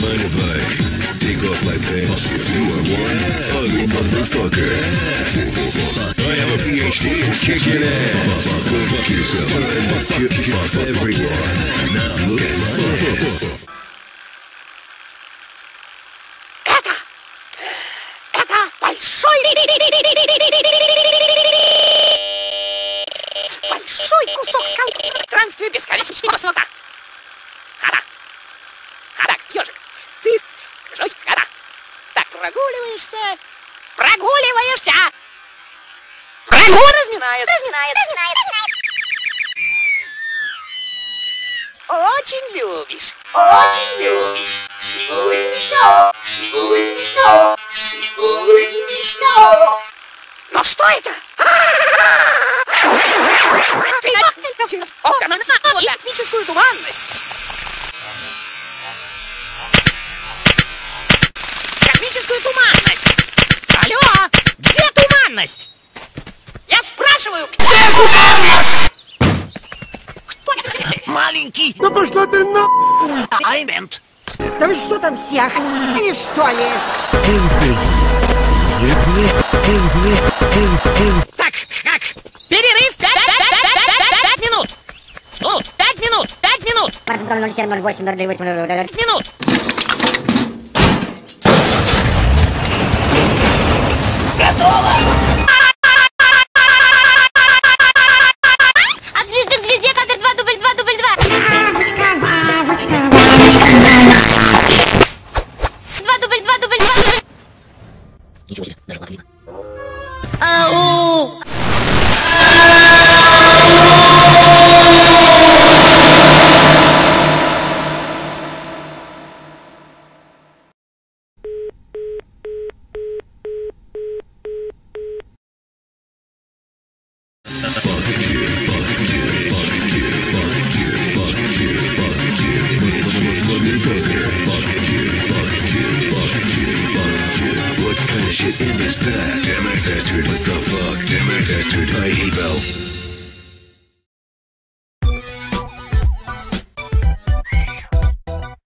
mind if I take off my pants? You are one ugly motherfucker. I have a PhD in kicking ass. Go fuck yourself. Fuck, everyone. Now look at my ass. Это, это большой, большой кусок скалы в странстве бесконечного света. Хада, хада, ежик, ты большой хада. Так прогуливаешься, прогуливаешься. Прогул разминает, разминает, разминает, разминает. Очень любишь, очень любишь. Сегодня, сегодня, сегодня. Но что это? Ты О, космическую туманность. Космическую туманность. Алло, где туманность? Я спрашиваю, где? Кто это? Маленький Да пошла ты на... Аймент. Да вы что там все охренели, что ли? Так, как? Перерыв 5, 5, 5, 5, 5 минут. Тут, 5 минут, 5 минут, 5 минут. 一直微信。shit in this. Damn it, tested, what the fuck? Damn it, tested, I hate Valve.